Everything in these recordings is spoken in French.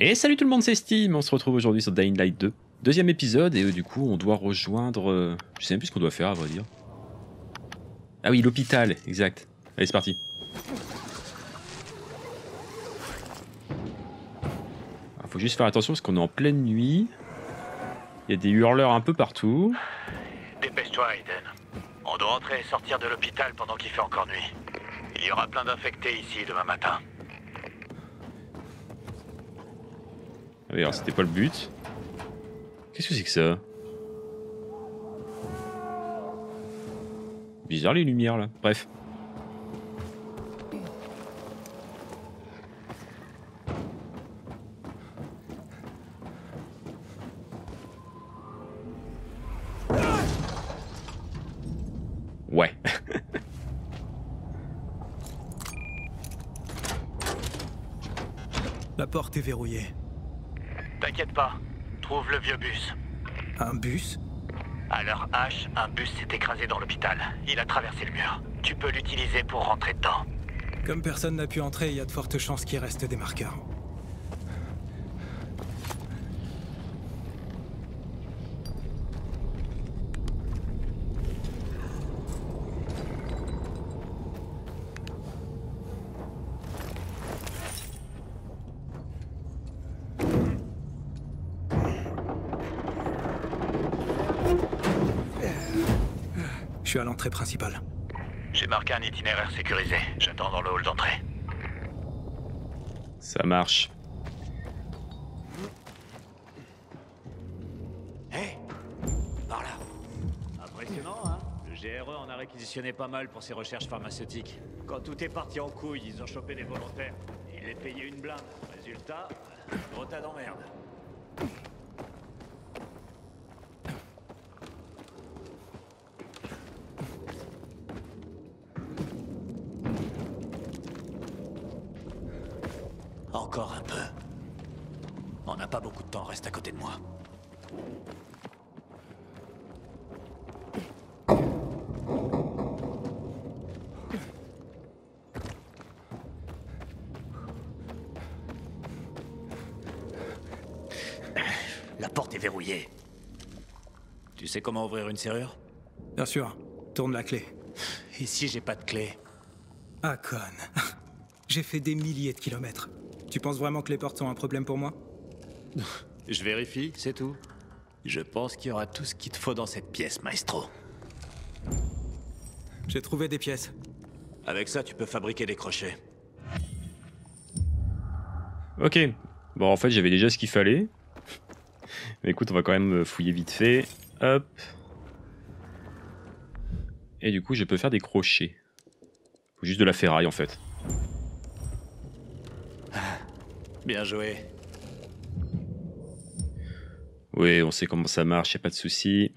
Et salut tout le monde, c'est Steam. On se retrouve aujourd'hui sur Dying Light 2. Deuxième épisode, et euh, du coup, on doit rejoindre. euh, je sais même plus ce qu'on doit faire, à vrai dire. Ah oui, l'hôpital, exact. Allez, c'est parti. Il faut juste faire attention parce qu'on est en pleine nuit. Il y a des hurleurs un peu partout. Dépêche-toi, Aiden. On doit entrer et sortir de l'hôpital pendant qu'il fait encore nuit. Il y aura plein d'infectés ici demain matin. Alors c'était pas le but. Qu'est-ce que c'est que ça? Bizarre les lumières là. Bref. Un bus s'est écrasé dans l'hôpital. Il a traversé le mur. Tu peux l'utiliser pour rentrer dedans. Comme personne n'a pu entrer, il y a de fortes chances qu'il reste des marqueurs. Je suis à l'entrée principale. J'ai marqué un itinéraire sécurisé. J'attends dans le hall d'entrée. Ça marche. Hé Par là. Impressionnant, hein Le GRE en a réquisitionné pas mal pour ses recherches pharmaceutiques. Quand tout est parti en couille, ils ont chopé des volontaires. Ils les payaient une blinde. Résultat, gros tas d'emmerde. Encore un peu. On n'a pas beaucoup de temps, reste à côté de moi. La porte est verrouillée. Tu sais comment ouvrir une serrure? Bien sûr, tourne la clé. Ici, j'ai pas de clé? Ah, conne. J'ai fait des milliers de kilomètres. Tu penses vraiment que les portes sont un problème pour moi? Je vérifie, c'est tout. Je pense qu'il y aura tout ce qu'il te faut dans cette pièce, maestro. J'ai trouvé des pièces. Avec ça, tu peux fabriquer des crochets. Ok. Bon, en fait, j'avais déjà ce qu'il fallait. Mais écoute, on va quand même fouiller vite fait. Hop. Et du coup, je peux faire des crochets. Faut juste de la ferraille, en fait. Bien joué. Oui, on sait comment ça marche, y a pas de souci.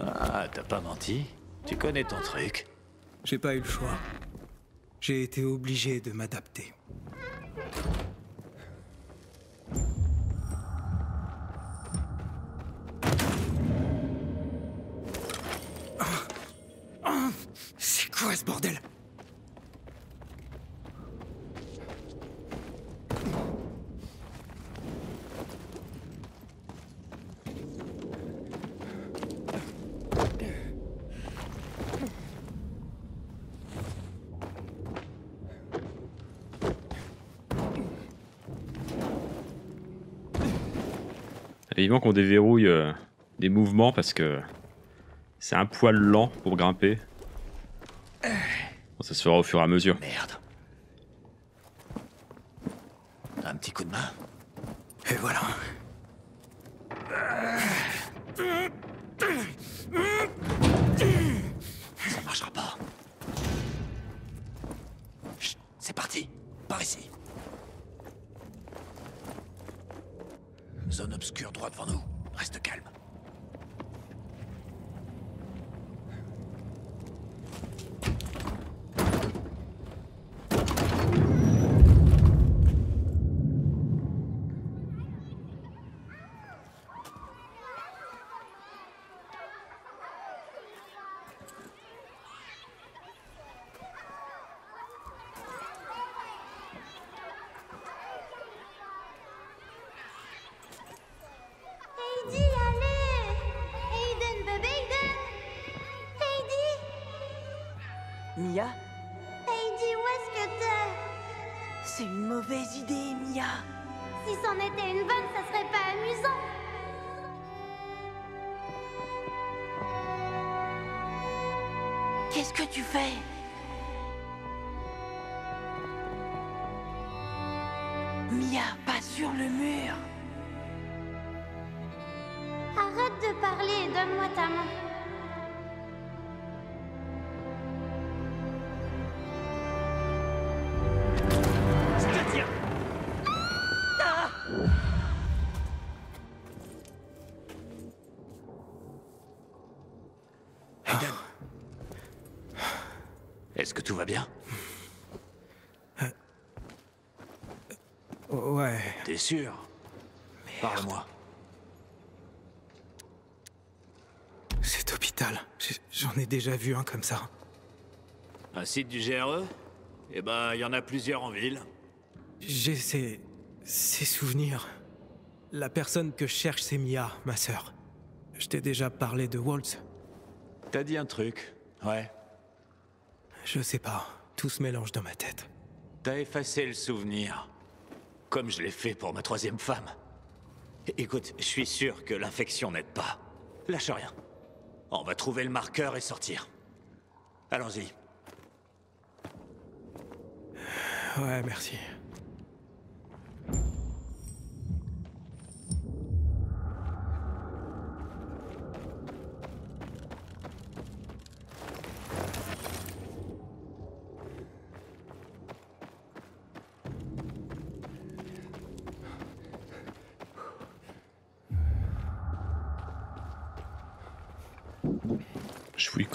Ah, t'as pas menti? Tu connais ton truc. J'ai pas eu le choix. J'ai été obligé de m'adapter. Quoi ce bordel Évidemment qu'on déverrouille euh, des mouvements parce que c'est un poil lent pour grimper. Ça se fera au fur et à mesure. Merde. Un petit coup de main Et voilà. Ça marchera pas. C'est parti. Par ici. Zone obscure droit devant nous. Reste calme. Était une bonne, ça serait pas amusant. Qu'est-ce que tu fais? Sûr Parle-moi. Cet hôpital, j'en ai déjà vu un comme ça. Un site du GRE Eh ben, il y en a plusieurs en ville. J'ai ces... ces souvenirs. La personne que je cherche, c'est Mia, ma sœur. Je t'ai déjà parlé de Waltz. T'as dit un truc Ouais. Je sais pas. Tout se mélange dans ma tête. T'as effacé le souvenir. Comme je l'ai fait pour ma troisième femme. Écoute, je suis sûr que l'infection n'aide pas. Lâche rien. On va trouver le marqueur et sortir. Allons-y. Ouais, merci.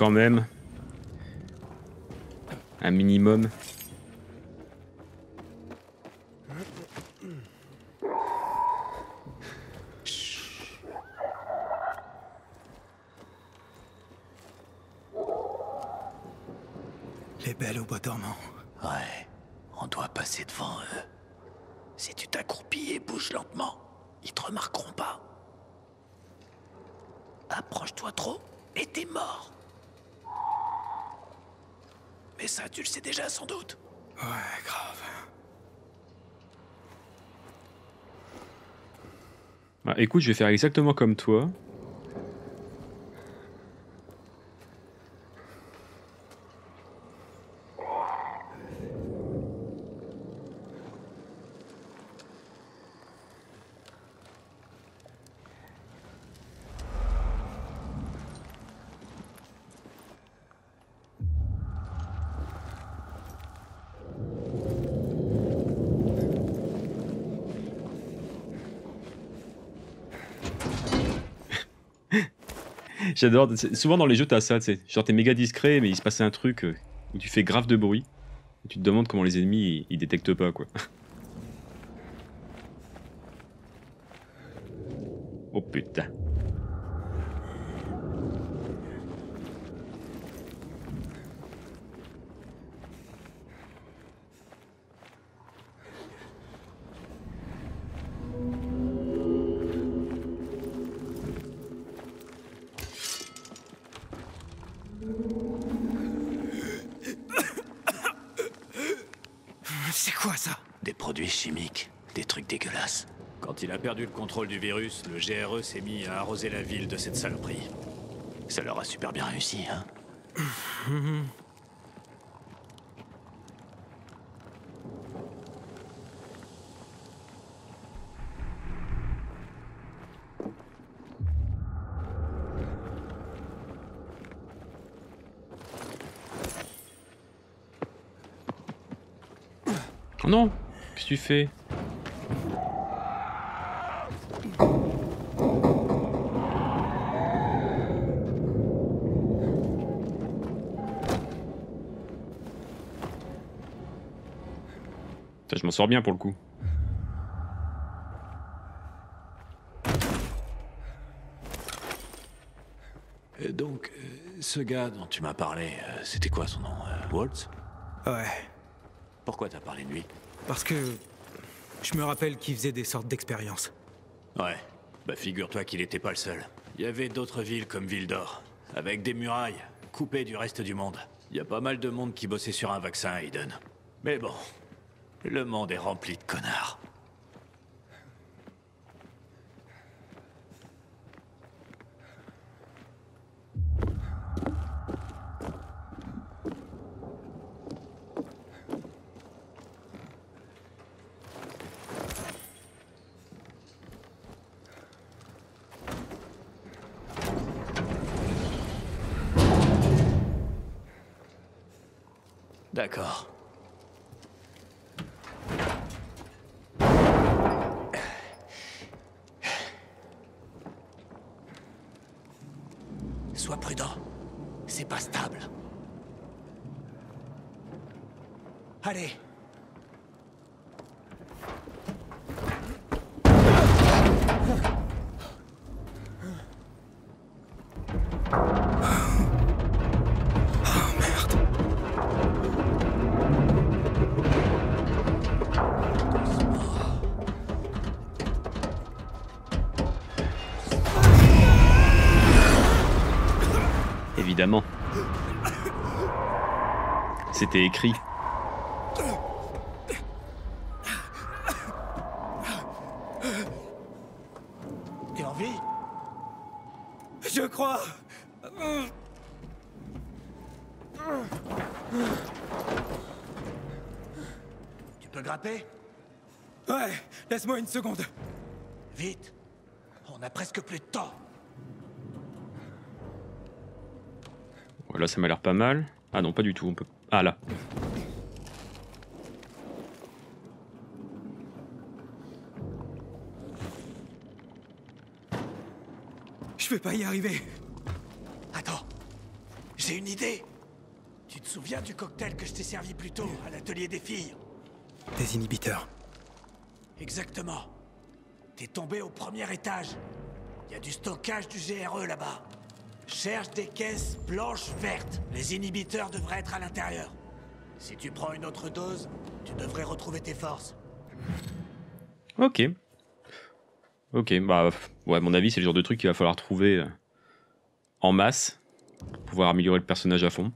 Quand même. Un minimum. Les belles au bois dormant. Ouais, on doit passer devant eux. Si tu t'accroupis et bouges lentement, ils te remarqueront pas. Approche-toi trop et t'es mort. Mais ça, tu le sais déjà sans doute. Ouais, grave. Ah, écoute, je vais faire exactement comme toi. J'adore. Souvent dans les jeux, t'as ça, tu sais. Genre, t'es méga discret, mais il se passe un truc euh, où tu fais grave de bruit. Et tu te demandes comment les ennemis, ils, ils détectent pas, quoi. oh putain. Des trucs dégueulasses. Quand il a perdu le contrôle du virus, le GRE s'est mis à arroser la ville de cette saloperie. Ça leur a super bien réussi, hein Oh non Qu'est-ce que tu fais? Sors bien pour le coup. Et donc, euh, ce gars dont tu m'as parlé, euh, c'était quoi son nom euh, Waltz? Ouais. Pourquoi t'as parlé de lui? Parce que... Je me rappelle qu'il faisait des sortes d'expériences. Ouais. Bah figure-toi qu'il était pas le seul. Il y avait d'autres villes comme Ville d'Or, avec des murailles, coupées du reste du monde. Il y a pas mal de monde qui bossait sur un vaccin, Aiden. Mais bon, le monde est rempli de connards. D'accord. Sois prudent. C'est pas stable. Allez. C'était écrit. T'es en vie Je crois. Tu peux grimper Ouais, laisse-moi une seconde. Vite. On a presque plus de temps. Voilà, ça m'a l'air pas mal. Ah non, pas du tout. On peut... Ah là. Je vais pas y arriver. Attends. J'ai une idée. Tu te souviens du cocktail que je t'ai servi plus tôt à l'atelier des filles? Des inhibiteurs. Exactement. T'es tombé au premier étage. Il y a du stockage du GRE là-bas. Cherche des caisses blanches vertes. Les inhibiteurs devraient être à l'intérieur. Si tu prends une autre dose, tu devrais retrouver tes forces. Ok. Ok, bah, ouais, à mon avis, c'est le genre de truc qu'il va falloir trouver euh, en masse pour pouvoir améliorer le personnage à fond.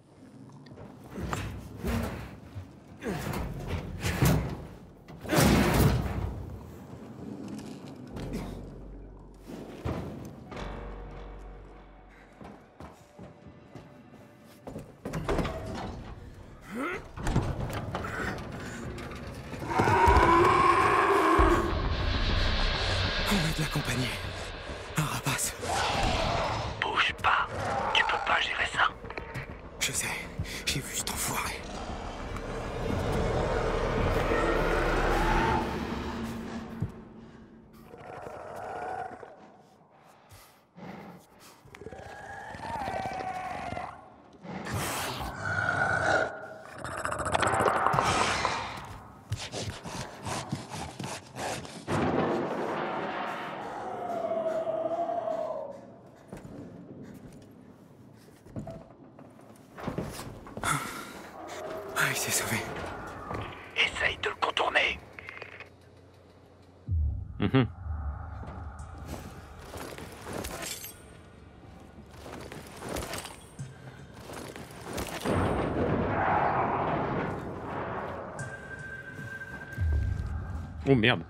Oh merde.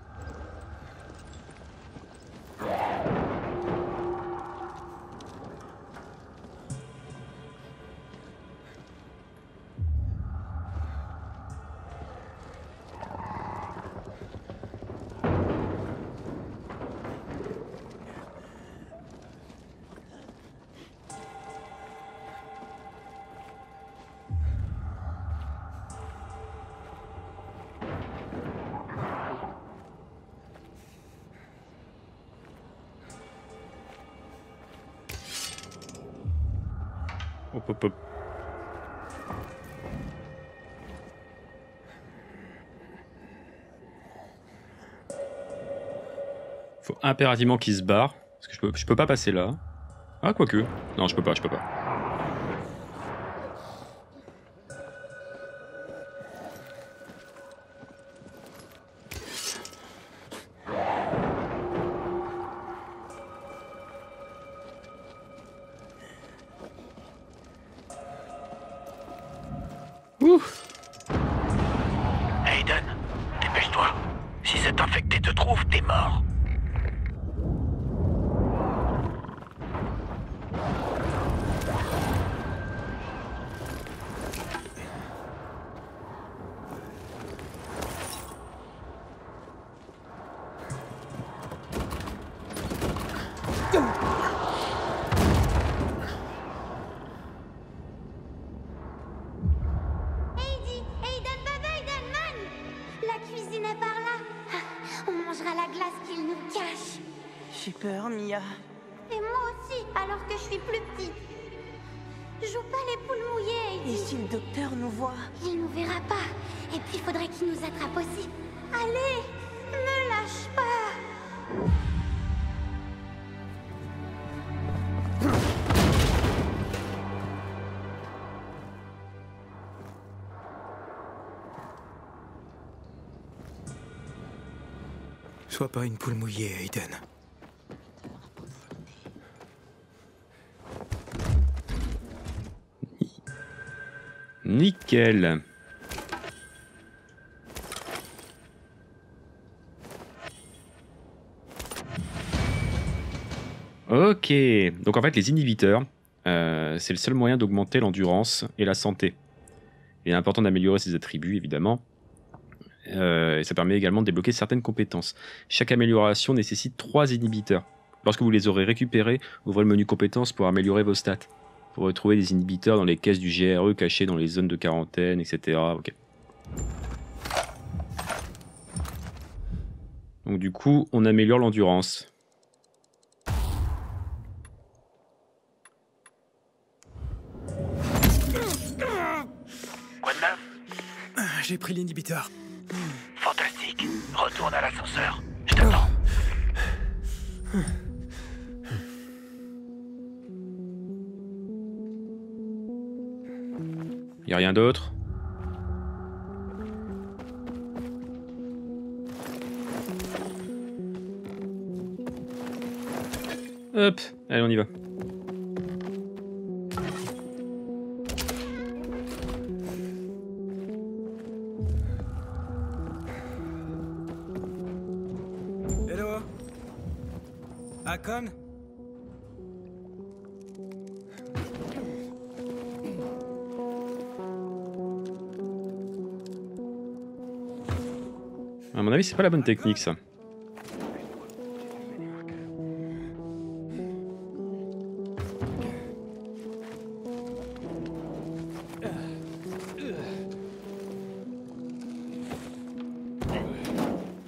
Hop hop hop. Faut impérativement qu'il se barre. Parce que je peux, je peux pas passer là. Ah, quoique. Non, je peux pas, je peux pas. Sois pas une poule mouillée, Aiden. Nickel. Ok, donc en fait les inhibiteurs, euh, c'est le seul moyen d'augmenter l'endurance et la santé. Il est important d'améliorer ses attributs évidemment, et ça permet également de débloquer certaines compétences. Chaque amélioration nécessite 3 inhibiteurs. Lorsque vous les aurez récupérés, ouvrez le menu compétences pour améliorer vos stats. Pour retrouver des inhibiteurs dans les caisses du GRE cachés dans les zones de quarantaine, etc. Ok. Donc du coup, on améliore l'endurance. Quoi de neuf Ah, J'ai pris l'inhibiteur. Retourne à l'ascenseur. Je t'attends. Y a rien d'autre? Hop, allez on y va. Pas la bonne technique ça.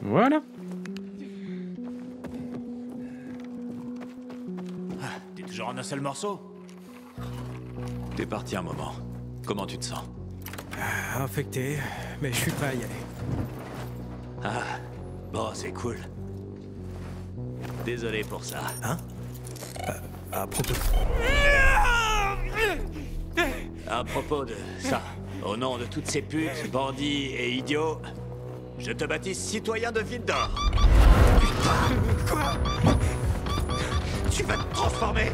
Voilà. T'es toujours en un seul morceau? T'es parti un moment. Comment tu te sens? Ah, Infecté, mais je suis prêt à y aller. Ah, bon, c'est cool. Désolé pour ça. Hein? À propos. À propos de ça, au nom de toutes ces putes, bandits et idiots, je te baptise citoyen de Ville d'Or. Quoi? Tu vas te transformer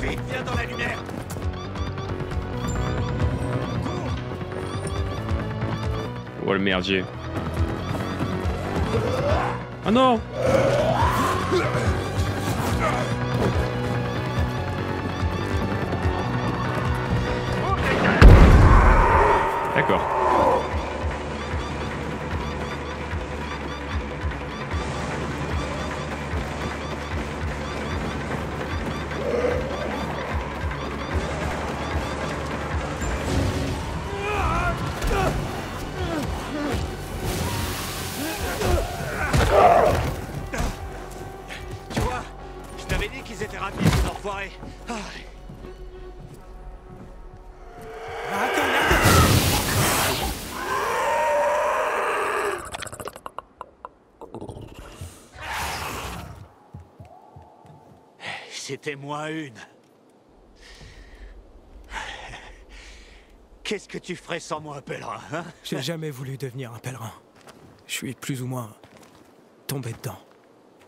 Vite, viens dans la lumière Cours Oh le merdier. Ah non Moins une. Qu'est-ce que tu ferais sans moi, pèlerin hein? J'ai jamais voulu devenir un pèlerin. Je suis plus ou moins tombé dedans.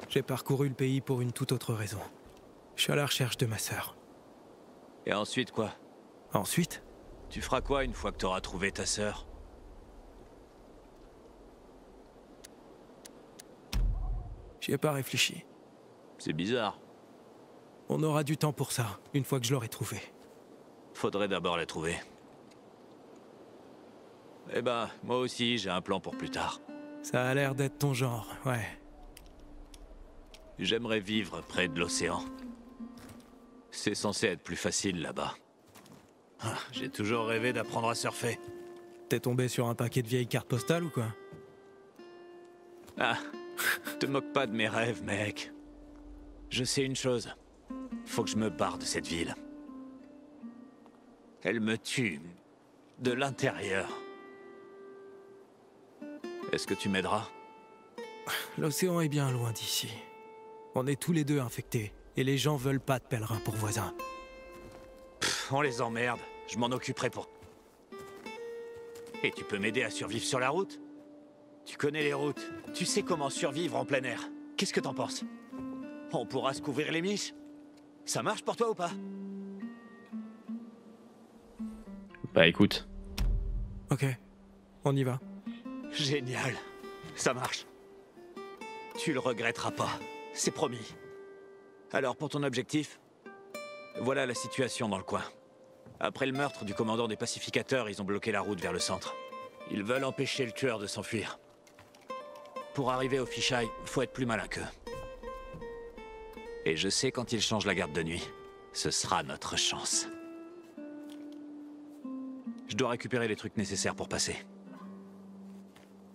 J'ai parcouru le pays pour une toute autre raison. Je suis à la recherche de ma sœur. Et ensuite quoi? Ensuite, Tu feras quoi une fois que t'auras trouvé ta sœur? J'y ai pas réfléchi. C'est bizarre. On aura du temps pour ça, une fois que je l'aurai trouvé. Faudrait d'abord la trouver. Eh ben, moi aussi, j'ai un plan pour plus tard. Ça a l'air d'être ton genre, ouais. J'aimerais vivre près de l'océan. C'est censé être plus facile là-bas. Ah, J'ai toujours rêvé d'apprendre à surfer. T'es tombé sur un paquet de vieilles cartes postales ou quoi? Ah, te moque pas de mes rêves, mec. Je sais une chose. Faut que je me barre de cette ville. Elle me tue. De l'intérieur. Est-ce que tu m'aideras? L'océan est bien loin d'ici. On est tous les deux infectés, et les gens veulent pas de pèlerins pour voisins. Pff, On les emmerde. Je m'en occuperai pour... Et tu peux m'aider à survivre sur la route? Tu connais les routes. Tu sais comment survivre en plein air. Qu'est-ce que t'en penses? On pourra se couvrir les miches? Ça marche pour toi ou pas? Bah écoute, Ok, on y va. Génial. Ça marche. Tu le regretteras pas. C'est promis. Alors, pour ton objectif, voilà la situation dans le coin. Après le meurtre du commandant des pacificateurs, ils ont bloqué la route vers le centre. Ils veulent empêcher le tueur de s'enfuir. Pour arriver au fichaille, faut être plus malin qu'eux. Et je sais quand ils changent la garde de nuit, ce sera notre chance. Je dois récupérer les trucs nécessaires pour passer.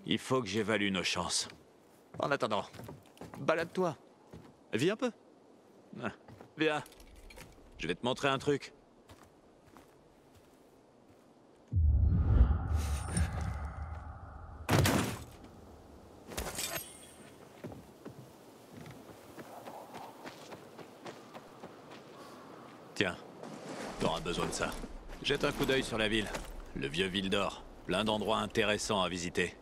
Il faut que j'évalue nos chances. En attendant, balade-toi. Viens un peu. Ah, Viens. Je vais te montrer un truc. Tiens, t'auras besoin de ça. Jette un coup d'œil sur la ville. Le vieux ville d'or. Plein d'endroits intéressants à visiter.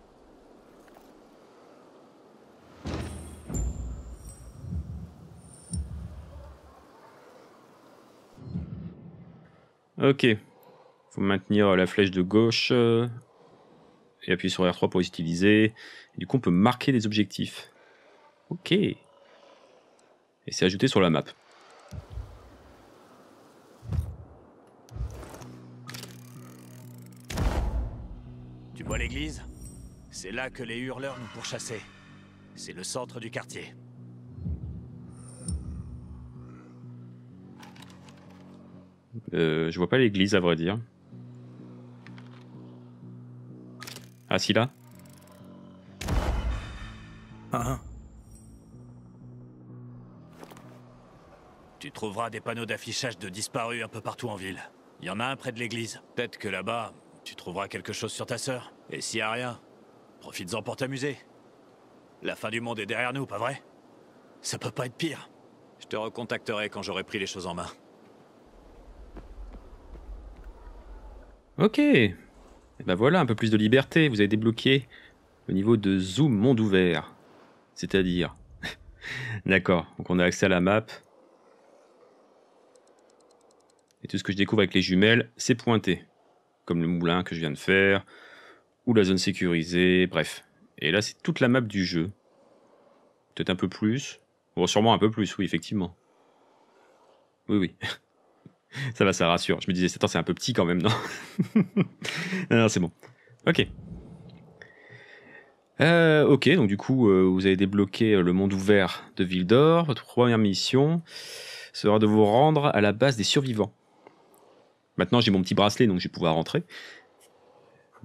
ok. Faut maintenir la flèche de gauche euh, et appuyer sur R3 pour utiliser. Du coup, on peut marquer des objectifs. Ok. Et c'est ajouté sur la map. L'église C'est là que les hurleurs nous pourchassaient. C'est le centre du quartier. Euh, je vois pas l'église à vrai dire. Ah si là Ah, ah. Tu trouveras des panneaux d'affichage de disparus un peu partout en ville. Il y en a un près de l'église. Peut-être que là-bas, tu trouveras quelque chose sur ta sœur. Et s'il y a rien, profites-en pour t'amuser. La fin du monde est derrière nous, pas vrai? Ça peut pas être pire. Je te recontacterai quand j'aurai pris les choses en main. Ok. Et ben voilà, un peu plus de liberté. Vous avez débloqué le niveau de zoom monde ouvert. C'est-à-dire. D'accord. Donc on a accès à la map. Et tout ce que je découvre avec les jumelles, c'est pointé. Comme le moulin que je viens de faire. Ou la zone sécurisée. Bref. Et là, c'est toute la map du jeu. Peut-être un peu plus. Bon, sûrement un peu plus, oui, effectivement. Oui, oui. Ça va, ça rassure. Je me disais, attends, c'est un peu petit quand même, non? Non, c'est bon. Ok. Euh, ok, donc du coup, euh, vous avez débloqué euh, le monde ouvert de Ville. Votre première mission sera de vous rendre à la base des survivants. Maintenant, j'ai mon petit bracelet, donc je vais pouvoir rentrer.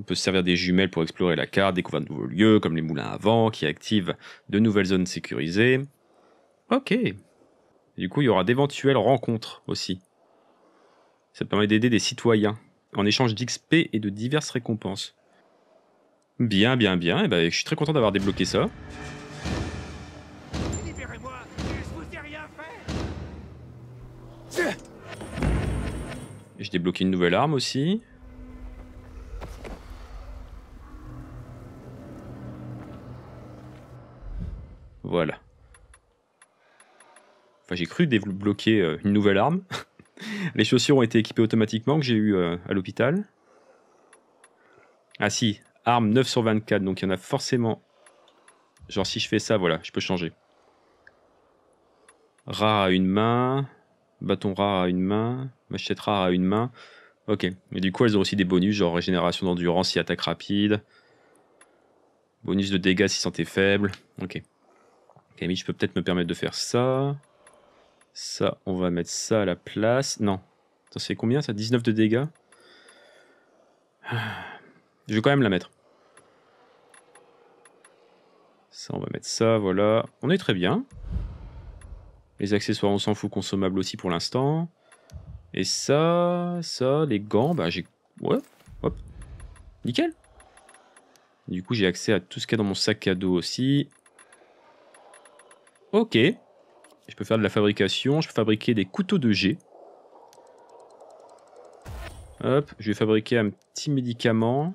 On peut se servir des jumelles pour explorer la carte, découvrir de nouveaux lieux, comme les moulins à vent, qui activent de nouvelles zones sécurisées. Ok. Et du coup, il y aura d'éventuelles rencontres aussi. Ça permet d'aider des citoyens en échange d'XP et de diverses récompenses. Bien, bien, bien. Et ben, je suis très content d'avoir débloqué ça. Libérez-moi Je vous ai rien fait J'ai débloqué une nouvelle arme aussi. Voilà. Enfin, j'ai cru débloquer euh, une nouvelle arme. Les chaussures ont été équipées automatiquement que j'ai eu euh, à l'hôpital. Ah si, arme 9 sur 24, donc il y en a forcément... Genre si je fais ça, voilà, je peux changer. Rare à une main. Bâton rare à une main. Machette rare à une main. Ok. Mais du coup, elles ont aussi des bonus, genre régénération d'endurance et attaque rapide. Bonus de dégâts si santé faible. Ok. Camille, je peux peut-être me permettre de faire ça. Ça, on va mettre ça à la place. Non. C'est combien ça? 19 de dégâts? Je vais quand même la mettre. Ça, on va mettre ça, voilà. On est très bien. Les accessoires, on s'en fout, consommables aussi pour l'instant. Et ça, ça, les gants, bah j'ai... Ouais, hop. Nickel. Du coup, j'ai accès à tout ce qu'il y a dans mon sac à dos aussi. Ok. Je peux faire de la fabrication. Je peux fabriquer des couteaux de jet. Hop, je vais fabriquer un petit médicament.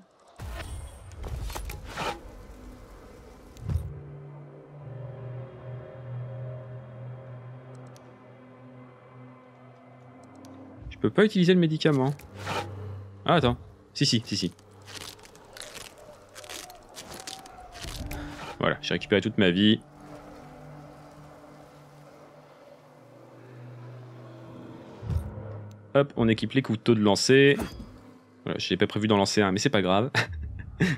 Je peux pas utiliser le médicament. Ah, attends. Si, si, si, si. Voilà, j'ai récupéré toute ma vie. Hop, on équipe les couteaux de lancer. Je n'ai pas prévu d'en lancer un, mais c'est pas grave.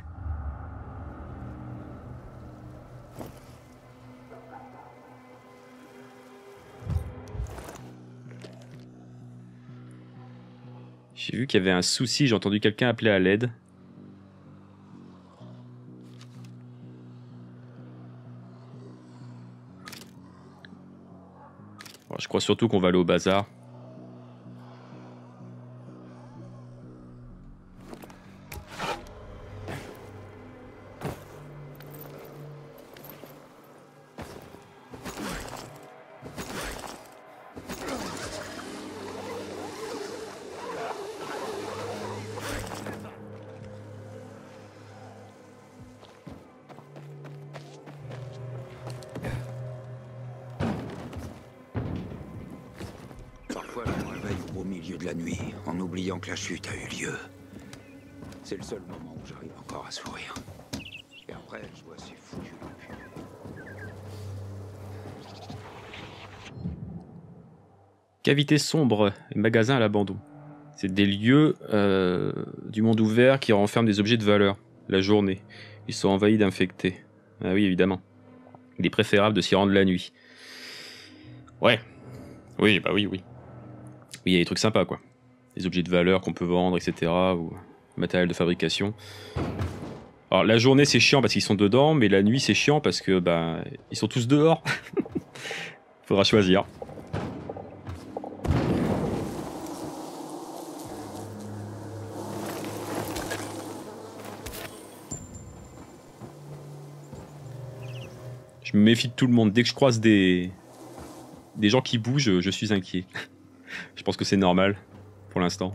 J'ai vu qu'il y avait un souci, j'ai entendu quelqu'un appeler à l'aide. Je crois surtout qu'on va aller au bazar. C'est le seul moment où j'arrive encore à sourire. Et après, je vois ces foutus depuis. Cavité sombre et magasin à l'abandon. C'est des lieux euh, du monde ouvert qui renferment des objets de valeur la journée. Ils sont envahis d'infectés. Ah oui, évidemment. Il est préférable de s'y rendre la nuit. Ouais. Oui, bah oui, oui. Oui, il y a des trucs sympas, quoi. Des objets de valeur qu'on peut vendre, etc. matériel de fabrication. Alors, la journée, c'est chiant parce qu'ils sont dedans, mais la nuit, c'est chiant parce que, bah, ils sont tous dehors. Faudra choisir. Je me méfie de tout le monde. Dès que je croise des, des gens qui bougent, je suis inquiet. je pense que c'est normal pour l'instant.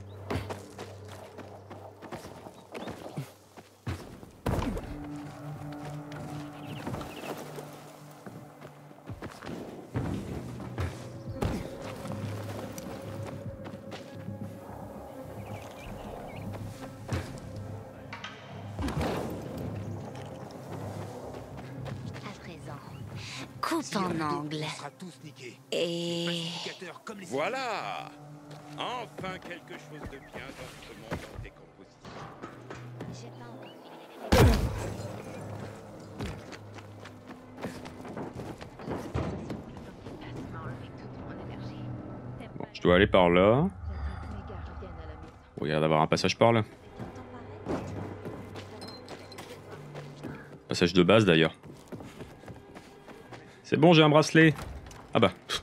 Enfin quelque chose de bien dans ce monde en décomposition. J'ai pas encore fini. Bon, je dois aller par là. Bon, il y a l'air d'avoir un passage par là. Passage de base d'ailleurs. C'est bon, j'ai un bracelet. Ah bah. pff.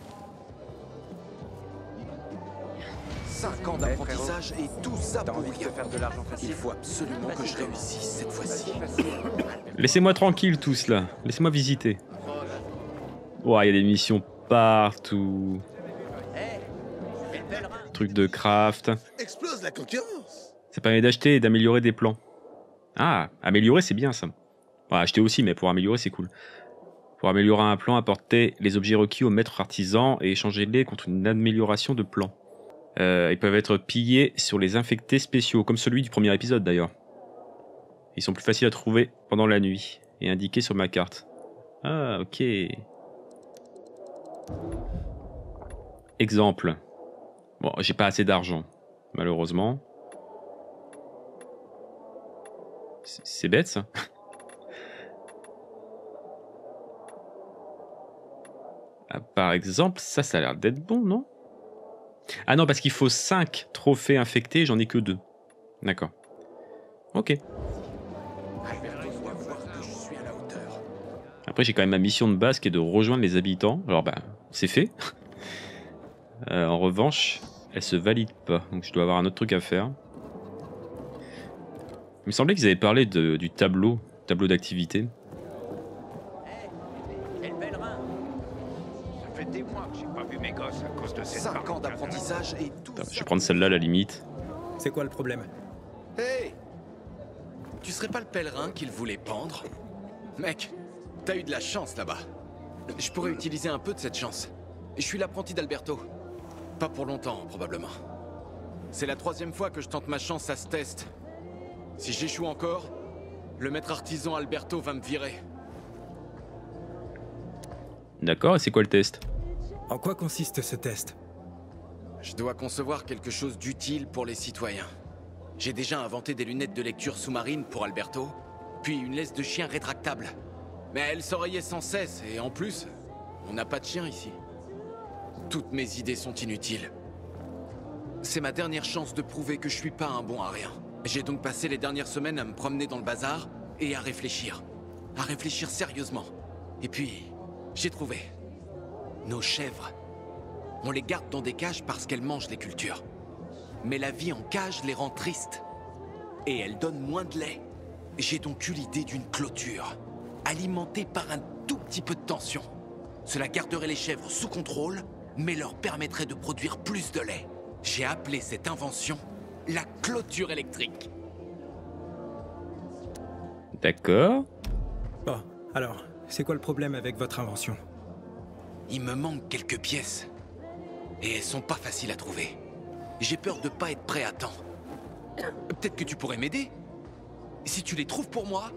d'apprentissage et tout ça pour rien. faire de l'argent Il faut absolument que je réussisse cette fois-ci. Laissez-moi tranquille tous là. Laissez-moi visiter. Ouah, il y a des missions partout. Truc de craft. Explose la concurrence Ça permet d'acheter et d'améliorer des plans. Ah, améliorer c'est bien ça. Bon, acheter aussi, mais pour améliorer c'est cool. Pour améliorer un plan, apporter les objets requis au maître artisan et échanger-les contre une amélioration de plan. Euh, ils peuvent être pillés sur les infectés spéciaux, comme celui du premier épisode d'ailleurs. Ils sont plus faciles à trouver pendant la nuit et indiqués sur ma carte. Ah, ok. Exemple. Bon, j'ai pas assez d'argent, malheureusement. C'est bête ça. Ah, par exemple, ça, ça a l'air d'être bon, non? Ah non, parce qu'il faut 5 trophées infectés, j'en ai que 2. D'accord. Ok. Après, j'ai quand même ma mission de base qui est de rejoindre les habitants. Alors, bah, c'est fait. Euh, en revanche, elle se valide pas. Donc, je dois avoir un autre truc à faire. Il me semblait qu'ils avaient parlé de- du tableau, tableau d'activité. Attends, je vais prendre celle-là à la limite. C'est quoi le problème Hey Tu serais pas le pèlerin qu'il voulait pendre Mec, t'as eu de la chance là-bas. Je pourrais utiliser un peu de cette chance. Je suis l'apprenti d'Alberto. Pas pour longtemps, probablement. C'est la troisième fois que je tente ma chance à ce test. Si j'échoue encore, le maître artisan Alberto va me virer. D'accord, et c'est quoi le test? En quoi consiste ce test? Je dois concevoir quelque chose d'utile pour les citoyens. J'ai déjà inventé des lunettes de lecture sous-marine pour Alberto, puis une laisse de chien rétractable. Mais elle s'oreillait sans cesse, et en plus, on n'a pas de chien ici. Toutes mes idées sont inutiles. C'est ma dernière chance de prouver que je suis pas un bon à rien. J'ai donc passé les dernières semaines à me promener dans le bazar et à réfléchir. À réfléchir sérieusement. Et puis, j'ai trouvé. Nos chèvres. On les garde dans des cages parce qu'elles mangent les cultures. Mais la vie en cage les rend tristes. Et elles donnent moins de lait. J'ai donc eu l'idée d'une clôture, alimentée par un tout petit peu de tension. Cela garderait les chèvres sous contrôle, mais leur permettrait de produire plus de lait. J'ai appelé cette invention la clôture électrique. D'accord. Bon, alors, c'est quoi le problème avec votre invention? Il me manque quelques pièces. Et elles sont pas faciles à trouver. J'ai peur de pas être prêt à temps. Peut-être que tu pourrais m'aider Si tu les trouves pour moi,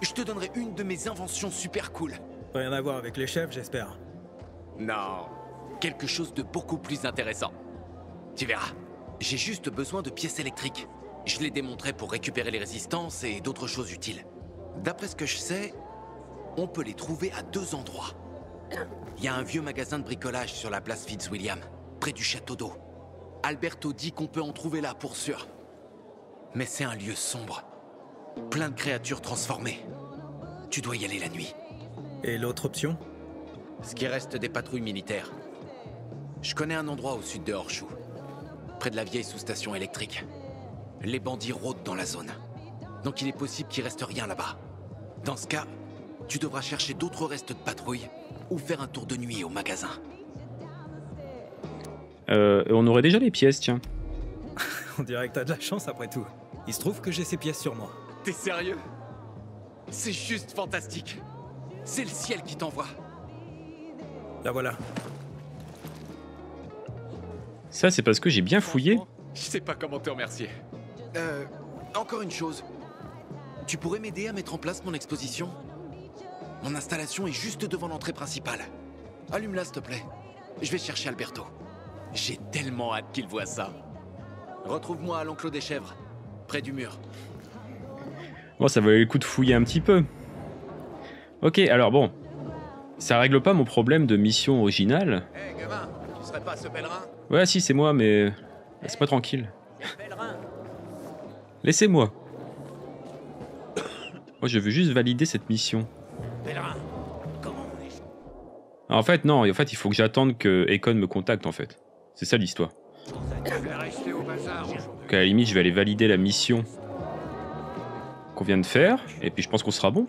je te donnerai une de mes inventions super cool. Rien à voir avec les chefs, j'espère. Non, quelque chose de beaucoup plus intéressant. Tu verras. J'ai juste besoin de pièces électriques. Je les démonterai pour récupérer les résistances et d'autres choses utiles. D'après ce que je sais, on peut les trouver à deux endroits. Il y a un vieux magasin de bricolage sur la place Fitzwilliam, près du château d'eau. Alberto dit qu'on peut en trouver là pour sûr. Mais c'est un lieu sombre. Plein de créatures transformées. Tu dois y aller la nuit. Et l'autre option? Ce qui reste des patrouilles militaires. Je connais un endroit au sud de Horseshoe, près de la vieille sous-station électrique. Les bandits rôdent dans la zone. Donc il est possible qu'il reste rien là-bas. Dans ce cas, tu devras chercher d'autres restes de patrouille ou faire un tour de nuit au magasin. Euh, on aurait déjà les pièces, tiens. On dirait que t'as de la chance après tout. Il se trouve que j'ai ces pièces sur moi. T'es sérieux? C'est juste fantastique. C'est le ciel qui t'envoie. La voilà. Ça, c'est parce que j'ai bien fouillé. Je sais pas comment te remercier. Euh, encore une chose. Tu pourrais m'aider à mettre en place mon exposition? Mon installation est juste devant l'entrée principale. Allume-la, s'il te plaît. Je vais chercher Alberto. J'ai tellement hâte qu'il voit ça. Retrouve-moi à l'enclos des chèvres, près du mur. Bon, ça valait le coup de fouiller un petit peu. Ok, alors bon. Ça règle pas mon problème de mission originale. Gamin, tu serais pas ce pèlerin? Ouais, si, c'est moi, mais. Laisse-moi tranquille. Laissez-moi. Moi, je veux juste valider cette mission. Pèlerin, comment on est En fait, non, en fait, il faut que j'attende que Econ me contacte, en fait. C'est ça l'histoire. Donc à la limite, je vais aller valider la mission qu'on vient de faire, et puis je pense qu'on sera bon.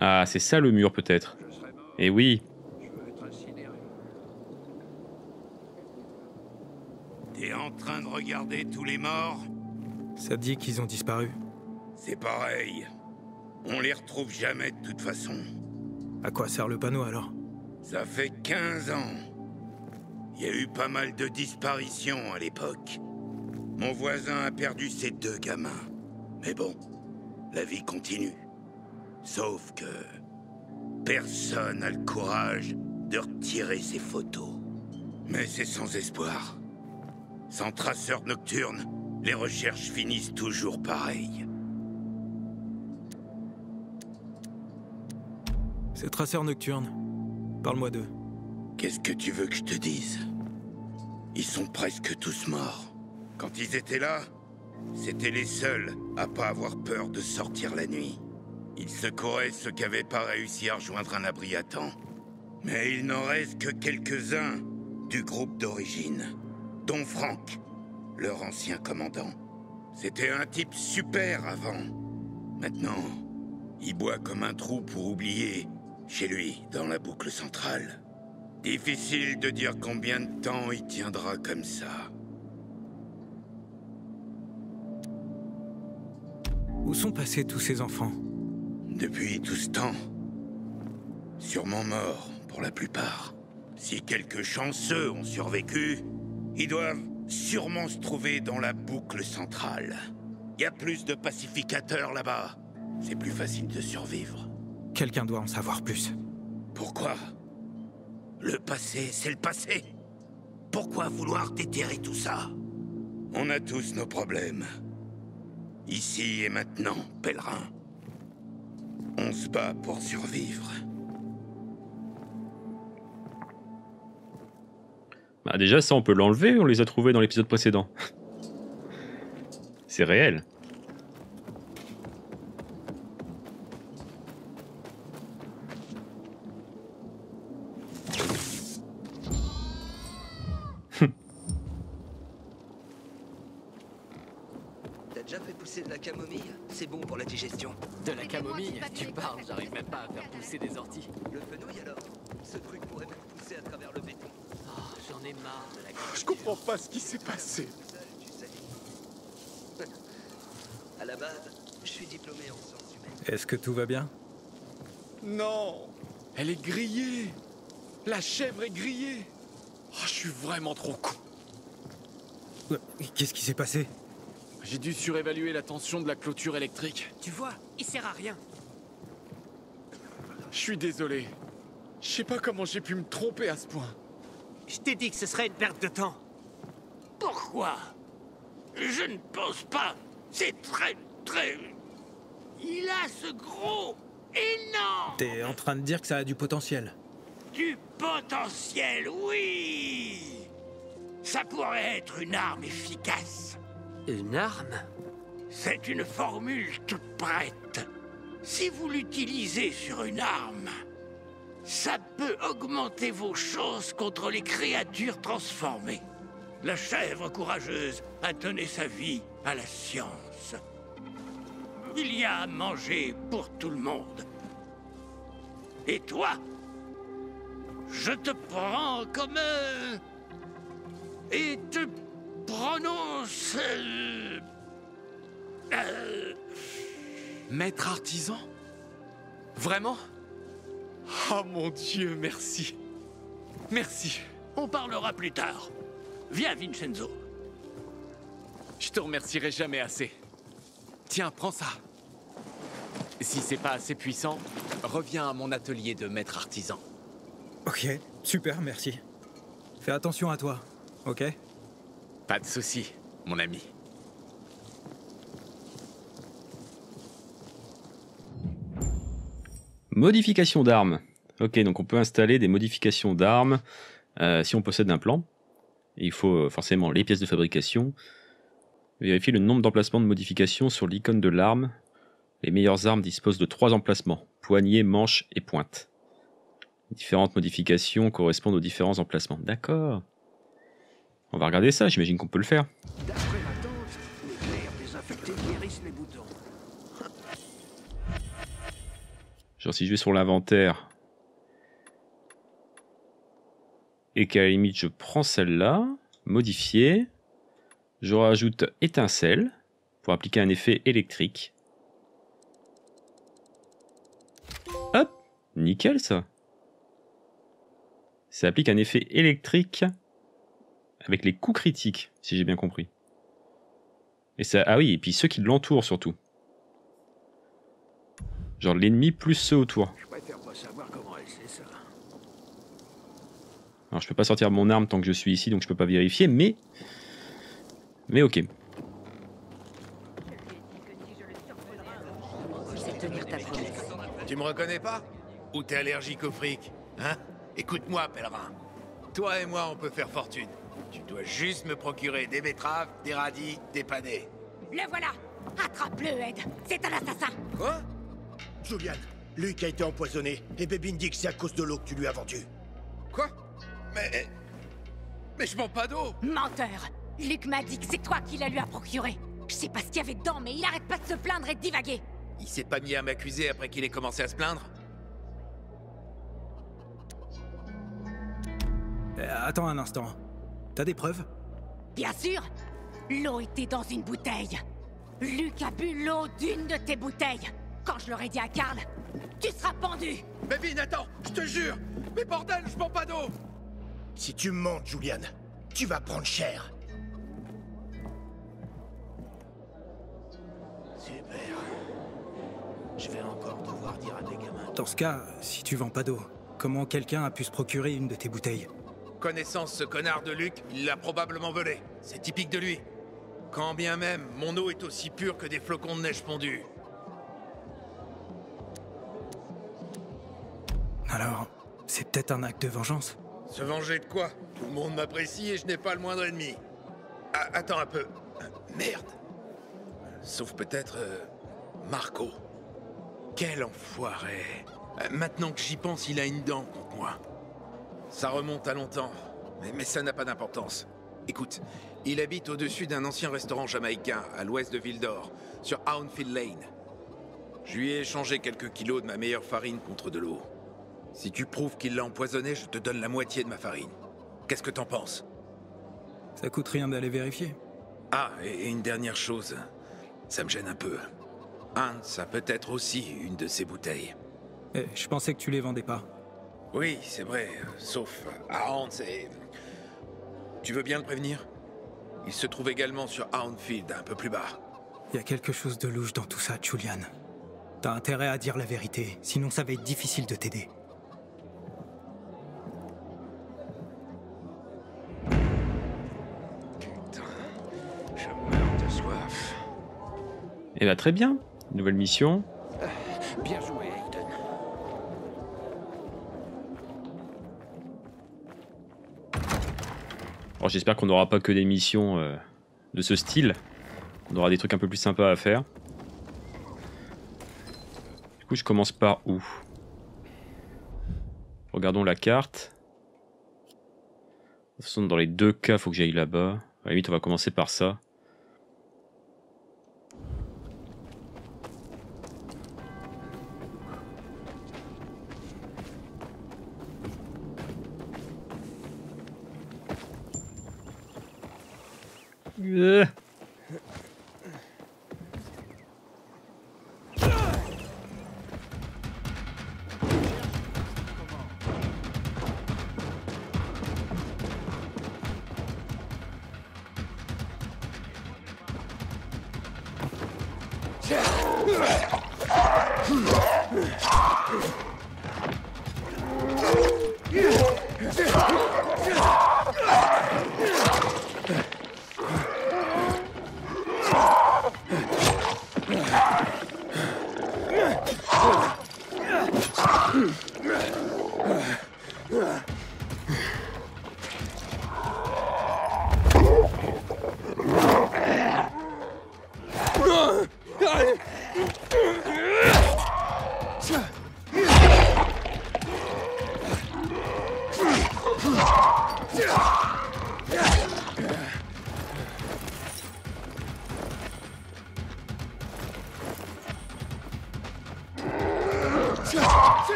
Ah, c'est ça le mur peut-être. Et oui, T'es en train de regarder tous les morts? Ça dit qu'ils ont disparu? C'est pareil. On les retrouve jamais de toute façon. À quoi sert le panneau alors? Ça fait 15 ans. Il y a eu pas mal de disparitions à l'époque. Mon voisin a perdu ses deux gamins. Mais bon, la vie continue. Sauf que personne n'a le courage de retirer ses photos. Mais c'est sans espoir. Sans traceur nocturne, les recherches finissent toujours pareil. Ces traceurs nocturnes. Parle-moi d'eux. Qu'est-ce que tu veux que je te dise? Ils sont presque tous morts. Quand ils étaient là, c'était les seuls à pas avoir peur de sortir la nuit. Ils secouraient ceux qui n'avaient pas réussi à rejoindre un abri à temps. Mais il n'en reste que quelques-uns du groupe d'origine, dont Franck, leur ancien commandant. C'était un type super avant. Maintenant, il boit comme un trou pour oublier, chez lui, dans la boucle centrale. Difficile de dire combien de temps il tiendra comme ça. Où sont passés tous ces enfants? Depuis tout ce temps, sûrement morts pour la plupart. Si quelques chanceux ont survécu, ils doivent sûrement se trouver dans la boucle centrale. Il y a plus de pacificateurs là-bas. C'est plus facile de survivre. Quelqu'un doit en savoir plus. Pourquoi? Le passé, c'est le passé. Pourquoi vouloir déterrer tout ça? On a tous nos problèmes. Ici et maintenant, pèlerin. On se bat pour survivre. Bah déjà ça on peut l'enlever, on les a trouvés dans l'épisode précédent. C'est réel. T'as déjà fait pousser de la camomille C'est bon pour la digestion. De la camomille Tu parles, j'arrive même pas à faire pousser des orties. Le fenouil alors Ce truc pourrait même pousser à travers le béton. Oh, j'en ai marre de la Je comprends pas ce qui s'est passé. Tu sais. À la base, je suis diplômé en sciences humaines. Est-ce que tout va bien Non Elle est grillée La chèvre est grillée Oh, je suis vraiment trop con. Ouais, Qu'est-ce qui s'est passé J'ai dû surévaluer la tension de la clôture électrique. Tu vois, il sert à rien. Je suis désolé. Je sais pas comment j'ai pu me tromper à ce point. Je t'ai dit que ce serait une perte de temps. Pourquoi? Je ne pense pas. C'est très, très... Il a ce gros, énorme... T'es en train de dire que ça a du potentiel. Du potentiel, oui Ça pourrait être une arme efficace. Une arme? C'est une formule toute prête. Si vous l'utilisez sur une arme, ça peut augmenter vos chances contre les créatures transformées. La chèvre courageuse a donné sa vie à la science. Il y a à manger pour tout le monde. Et toi Je te prends comme un... Et te prononce... euh, euh, Maître artisan? Vraiment? Oh mon dieu, merci. Merci. On parlera plus tard. Viens, Vincenzo. Je te remercierai jamais assez. Tiens, prends ça. Si c'est pas assez puissant, reviens à mon atelier de maître artisan. Ok, super, merci. Fais attention à toi, ok? Pas de souci, mon ami. Modification d'armes. Ok, donc on peut installer des modifications d'armes euh, si on possède un plan. Et il faut euh, forcément les pièces de fabrication. Vérifier le nombre d'emplacements de modification sur l'icône de l'arme. Les meilleures armes disposent de trois emplacements poignée, manche et pointe. Différentes modifications correspondent aux différents emplacements. D'accord. On va regarder ça, j'imagine qu'on peut le faire. Genre si je vais sur l'inventaire et qu'à la limite je prends celle-là, modifier, je rajoute étincelle pour appliquer un effet électrique. Nickel ça. Ça applique un effet électrique avec les coups critiques, si j'ai bien compris. Et ça, ah oui, et puis ceux qui l'entourent surtout. Genre l'ennemi plus ceux autour. Je préfère pas savoir comment elle sait ça. Alors je peux pas sortir mon arme tant que je suis ici, donc je peux pas vérifier, mais... Mais ok. Tu me reconnais pas? Ou t'es allergique au fric Hein? Écoute-moi, pèlerin. Toi et moi, on peut faire fortune. Tu dois juste me procurer des betteraves, des radis, des panais. Le voilà Attrape-le, Ed C'est un assassin Quoi? Julian, Luc a été empoisonné et Bébine dit que c'est à cause de l'eau que tu lui as vendu. Quoi? Mais... Mais je mens pas d'eau Menteur Luc m'a dit que c'est toi qui la lui a procuré. Je sais pas ce qu'il y avait dedans, mais il arrête pas de se plaindre et de divaguer. Il s'est pas mis à m'accuser après qu'il ait commencé à se plaindre? Euh, attends un instant. T'as des preuves? Bien sûr L'eau était dans une bouteille. Luc a bu l'eau d'une de tes bouteilles. Quand je l'aurais dit à Karl, tu seras pendu Bébine, attends Je te jure Mais bordel, je mens pas d'eau Si tu me mens, Julian, tu vas prendre cher. Super. Je vais encore devoir dire à des gamins. Dans ce cas, si tu vends pas d'eau, comment quelqu'un a pu se procurer une de tes bouteilles? Connaissance ce connard de Luc, il l'a probablement volé. C'est typique de lui. Quand bien même, mon eau est aussi pure que des flocons de neige fondus. Alors, c'est peut-être un acte de vengeance? Se venger de quoi? Tout le monde m'apprécie et je n'ai pas le moindre ennemi. Ah, attends un peu. Merde. Sauf peut-être... euh, Marco. Quel enfoiré. Euh, Maintenant que j'y pense, il a une dent contre moi. Ça remonte à longtemps, mais, mais ça n'a pas d'importance. Écoute, il habite au-dessus d'un ancien restaurant jamaïcain à l'ouest de Ville d'Or, sur Houndfield Lane. Je lui ai échangé quelques kilos de ma meilleure farine contre de l'eau. Si tu prouves qu'il l'a empoisonné, je te donne la moitié de ma farine. Qu'est-ce que t'en penses? Ça coûte rien d'aller vérifier. Ah, et une dernière chose. Ça me gêne un peu. Hans a peut-être aussi une de ces bouteilles. Eh, je pensais que tu les vendais pas. Oui, c'est vrai, euh, sauf à Hans et... Tu veux bien le prévenir? Il se trouve également sur Houndfield, un peu plus bas. Il y a quelque chose de louche dans tout ça, Julian. T'as intérêt à dire la vérité, sinon ça va être difficile de t'aider. Je meurs de soif. Et bah très bien. Nouvelle mission. Bien joué, Alors j'espère qu'on n'aura pas que des missions euh, de ce style. On aura des trucs un peu plus sympas à faire. Du coup je commence par où? Regardons la carte. De toute façon dans les deux cas faut que j'aille là-bas. À la limite on va commencer par ça. Euh.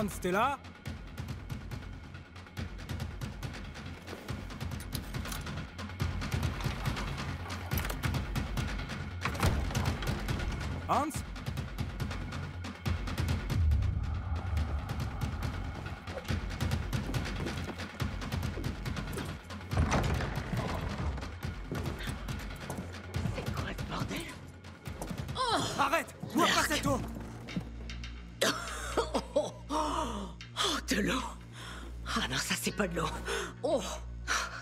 Hans, t'es là. Hans? C'est quoi ce bordel? Arrête Bois pas cette eau pas de l'eau. Oh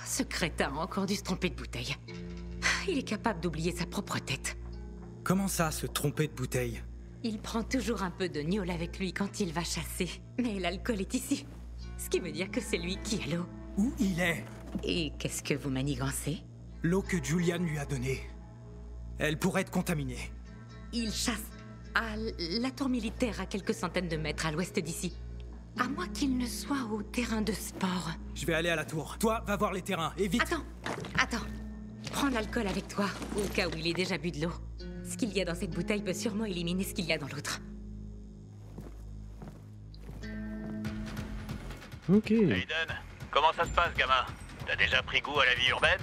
Ce crétin a encore dû se tromper de bouteille. Il est capable d'oublier sa propre tête. Comment ça, se tromper de bouteille? Il prend toujours un peu de gnôle avec lui quand il va chasser. Mais l'alcool est ici. Ce qui veut dire que c'est lui qui a l'eau. Où il est? Et qu'est-ce que vous manigancez? L'eau que Julian lui a donnée. Elle pourrait être contaminée. Il chasse à la tour militaire à quelques centaines de mètres à l'ouest d'ici. À moins qu'il ne soit au terrain de sport. Je vais aller à la tour. Toi, va voir les terrains, et vite Attends, attends. Prends l'alcool avec toi, au cas où il ait déjà bu de l'eau. Ce qu'il y a dans cette bouteille peut sûrement éliminer ce qu'il y a dans l'autre. Ok. Aiden, comment ça se passe, gamin? T'as déjà pris goût à la vie urbaine?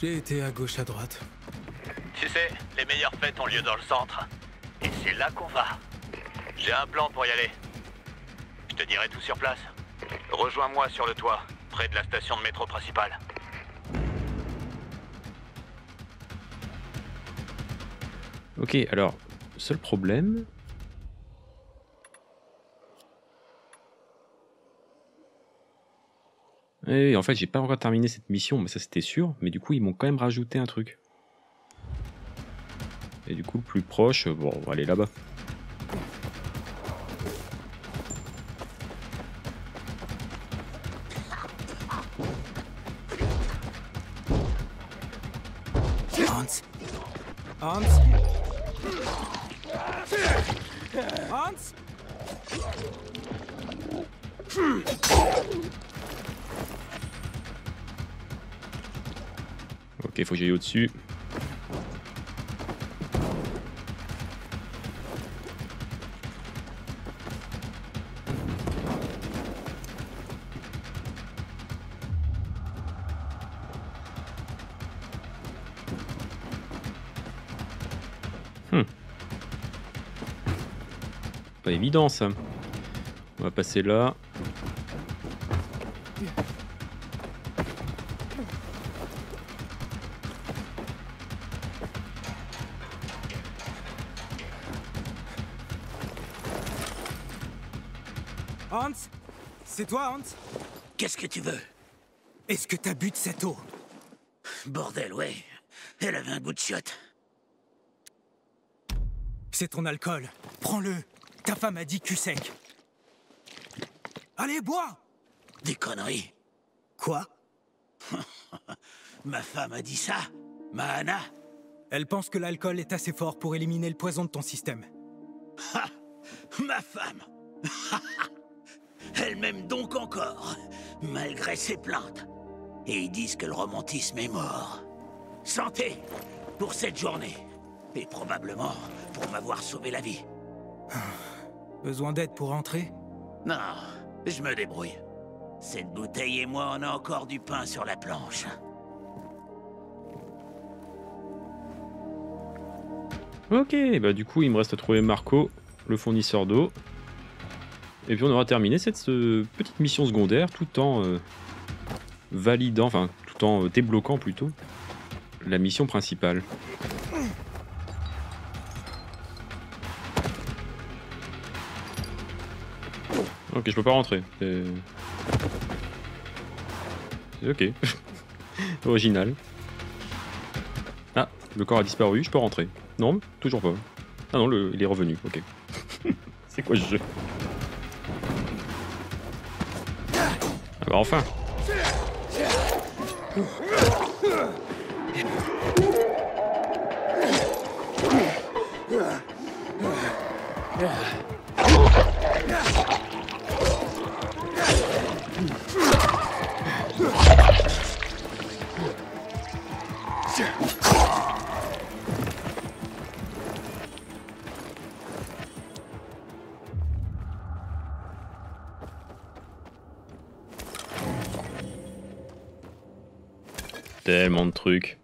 J'ai été à gauche, à droite. Tu sais, les meilleures fêtes ont lieu dans le centre. Et c'est là qu'on va. J'ai un plan pour y aller. Je te dirai tout sur place. Rejoins-moi sur le toit, près de la station de métro principale. Ok, alors, seul problème. Et en fait, j'ai pas encore terminé cette mission, mais ça c'était sûr. Mais du coup, ils m'ont quand même rajouté un truc. Et du coup, plus proche, bon, on va aller là-bas. Hans. Hans? Hans? Ok, faut que j'aille au-dessus. Évident ça. On va passer là. Hans C'est toi, Hans? Qu'est-ce que tu veux? Est-ce que t'as bu de cette eau? Bordel, ouais. Elle avait un goût de chiotte. C'est ton alcool. Prends-le. Ta femme a dit cul sec. Allez, bois Des conneries. Quoi? Ma femme a dit ça Mahana Elle pense que l'alcool est assez fort pour éliminer le poison de ton système. Ha Ma femme Elle m'aime donc encore, malgré ses plaintes. Et ils disent que le romantisme est mort. Santé pour cette journée. Et probablement pour m'avoir sauvé la vie. Besoin d'aide pour rentrer? Non, je me débrouille. Cette bouteille et moi, on a encore du pain sur la planche. Ok, bah du coup il me reste à trouver Marco, le fournisseur d'eau. Et puis on aura terminé cette euh, petite mission secondaire tout en euh, validant, enfin tout en euh, débloquant plutôt la mission principale. Ok, je peux pas rentrer. C'est ok. Original. Le corps a disparu, je peux rentrer. Non, toujours pas. Ah non, il est revenu, ok. C'est quoi ce jeu? Ah bah enfin Tellement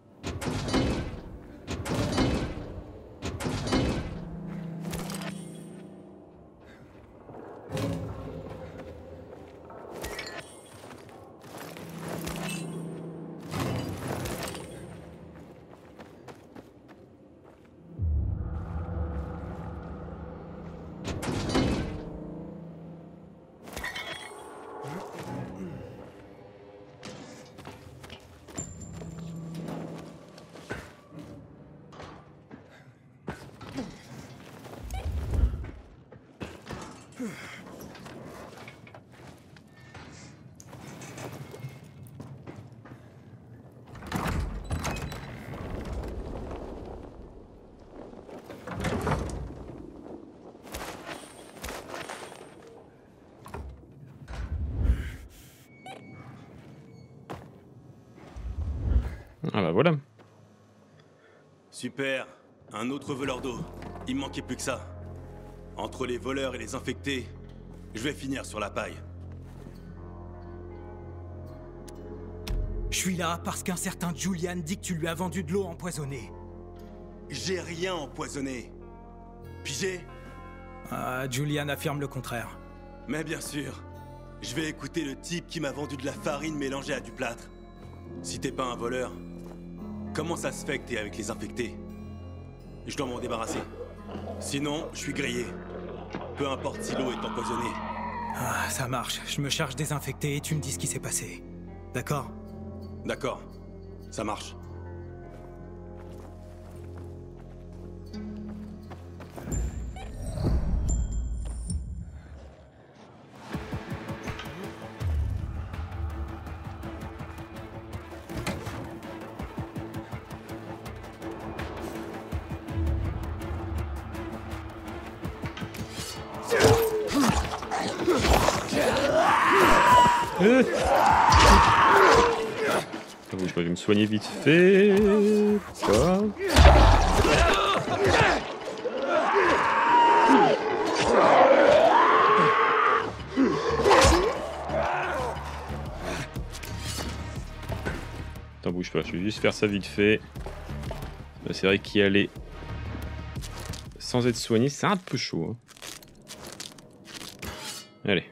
voilà. Super. Un autre voleur d'eau. Il me manquait plus que ça. Entre les voleurs et les infectés, je vais finir sur la paille. Je suis là parce qu'un certain Julian dit que tu lui as vendu de l'eau empoisonnée. J'ai rien empoisonné. Pigé Ah, Julian affirme le contraire. Mais bien sûr. Je vais écouter le type qui m'a vendu de la farine mélangée à du plâtre. Si t'es pas un voleur, comment ça se fait que t'es avec les infectés? Je dois m'en débarrasser. Sinon, je suis grillé. Peu importe si l'eau est empoisonnée. Ah, ça marche. Je me charge des infectés et tu me dis ce qui s'est passé. D'accord? D'accord. Ça marche. Soigner vite fait. Quoi Attends, bouge pas, je vais juste faire ça vite fait. Euh, C'est vrai qu'y aller sans être soigné, c'est un peu chaud. hein. Allez.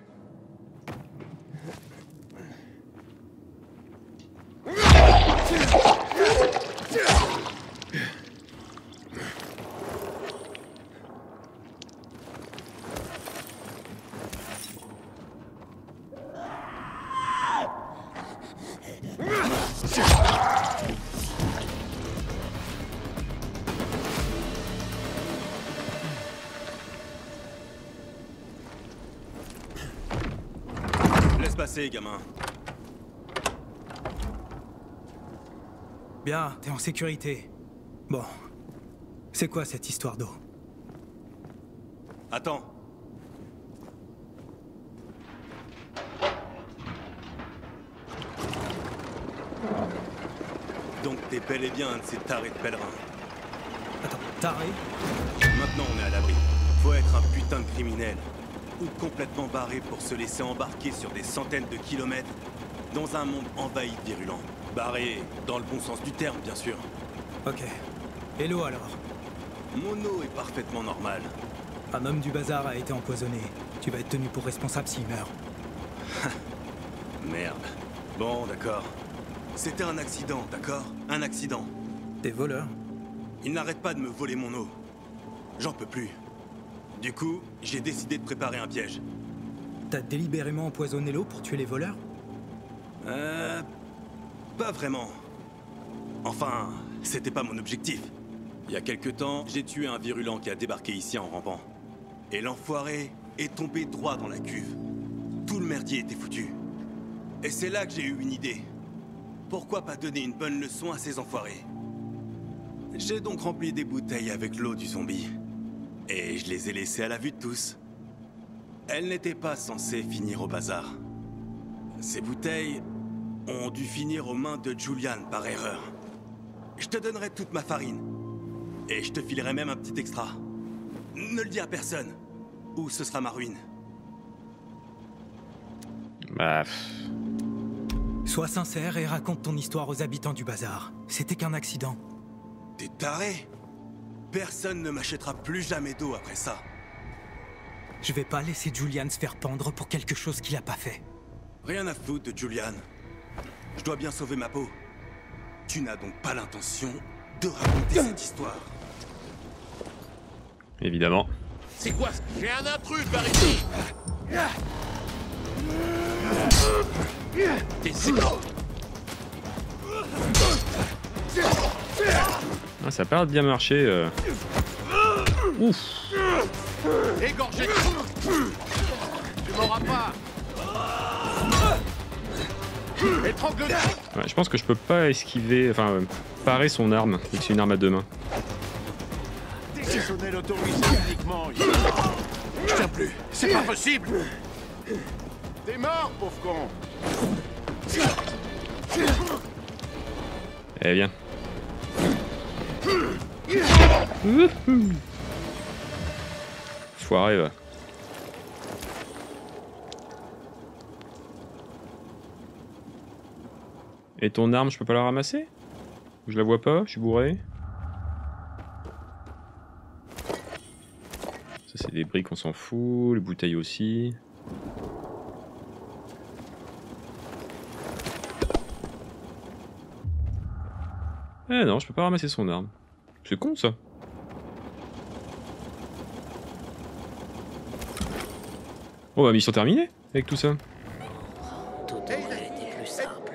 T'es en sécurité. Bon. C'est quoi cette histoire d'eau? Attends. Donc t'es bel et bien un de ces tarés de pèlerins. Attends, taré Maintenant on est à l'abri. Faut être un putain de criminel. Ou complètement barré pour se laisser embarquer sur des centaines de kilomètres dans un monde envahi de virulents. Barré dans le bon sens du terme, bien sûr. Ok. Et l'eau alors Mon eau est parfaitement normale. Un homme du bazar a été empoisonné. Tu vas être tenu pour responsable s'il meurt. Merde. Bon, d'accord. C'était un accident, d'accord? Un accident. Des voleurs? Ils n'arrêtent pas de me voler mon eau. J'en peux plus. Du coup, j'ai décidé de préparer un piège. T'as délibérément empoisonné l'eau pour tuer les voleurs? Euh... Pas vraiment. Enfin, c'était pas mon objectif. Il y a quelque temps, j'ai tué un virulent qui a débarqué ici en rampant. Et l'enfoiré est tombé droit dans la cuve. Tout le merdier était foutu. Et c'est là que j'ai eu une idée. Pourquoi pas donner une bonne leçon à ces enfoirés? J'ai donc rempli des bouteilles avec l'eau du zombie. Et je les ai laissées à la vue de tous. Elles n'étaient pas censées finir au bazar. Ces bouteilles ont dû finir aux mains de Julian par erreur. Je te donnerai toute ma farine. Et je te filerai même un petit extra. Ne le dis à personne, ou ce sera ma ruine. Bah. Sois sincère et raconte ton histoire aux habitants du bazar. C'était qu'un accident. T'es taré Personne ne m'achètera plus jamais d'eau après ça. Je vais pas laisser Julian se faire pendre pour quelque chose qu'il a pas fait. Rien à foutre de Julian. Je dois bien sauver ma peau. Tu n'as donc pas l'intention de raconter cette histoire. Évidemment. C'est quoi J'ai un intrus par ici T'es Ah, ça l'air de bien marcher. euh. Ouf. Égorgé Tu m'auras pas Ouais, je pense que je peux pas esquiver, enfin, euh, parer son arme, vu que c'est une arme à deux mains. Je tiens plus. C'est pas possible T'es mort, pauvre con Eh bien. Foiré, va. Et ton arme, je peux pas la ramasser? Je la vois pas, je suis bourré. Ça, c'est des briques, on s'en fout. Les bouteilles aussi. Eh non, je peux pas ramasser son arme. C'est con ça. Oh bah mission terminée avec tout ça. Tout aurait été plus simple.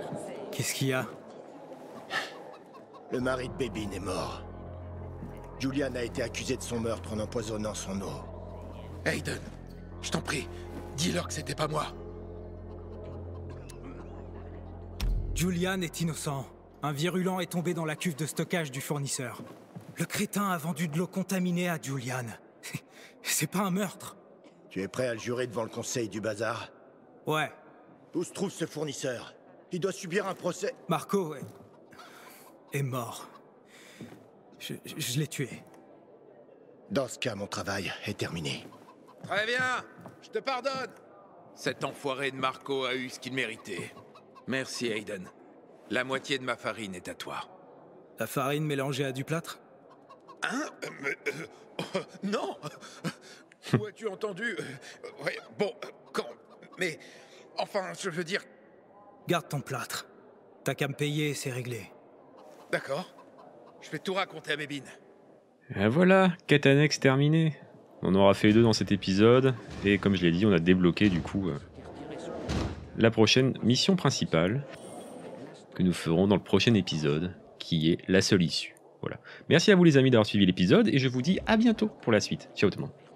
Qu'est-ce qu'il y a? Le mari de Bébine est mort. Julian a été accusé de son meurtre en empoisonnant son eau. Aiden, je t'en prie, dis-leur que c'était pas moi. Julian est innocent. Un virulent est tombé dans la cuve de stockage du fournisseur. Le crétin a vendu de l'eau contaminée à Julian. C'est pas un meurtre. Tu es prêt à le jurer devant le conseil du bazar? Ouais. Où se trouve ce fournisseur? Il doit subir un procès. Marco est, est mort. Je, je- je l'ai tué. Dans ce cas, mon travail est terminé. Très bien, je te pardonne. Cet enfoiré de Marco a eu ce qu'il méritait. Merci, Aiden. La moitié de ma farine est à toi. La farine mélangée à du plâtre? Hein? Euh, mais, euh, Non Où as-tu entendu? Euh, ouais, Bon, quand Mais, enfin, je veux dire... Garde ton plâtre. T'as qu'à me payer, c'est réglé. D'accord. Je vais tout raconter à Bébine. Et voilà, quête annexe terminée. On aura fait deux dans cet épisode, et comme je l'ai dit, on a débloqué du coup euh, la prochaine mission principale que nous ferons dans le prochain épisode, qui est la seule issue. Voilà. Merci à vous les amis d'avoir suivi l'épisode, et je vous dis à bientôt pour la suite. Ciao tout le monde.